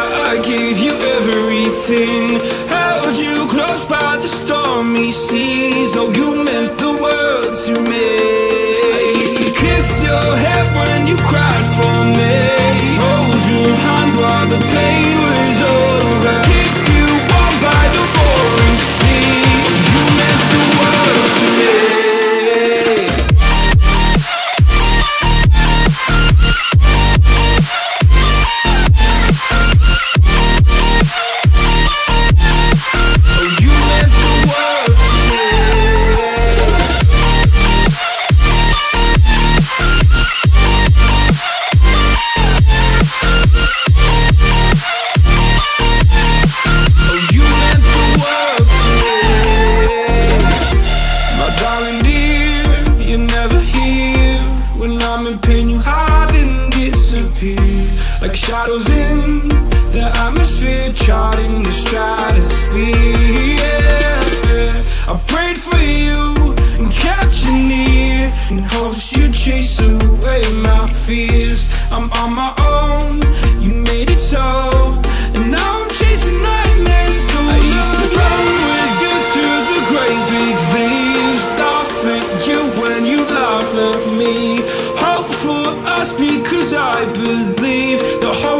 I gave you everything. Held you close by shadows in the atmosphere, charting the stratosphere. I prayed for you and kept you near in hopes you'd chase away my fears. I'm on my own, us because I believe The home